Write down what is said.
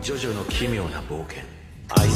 ジョジョの奇妙な冒険。愛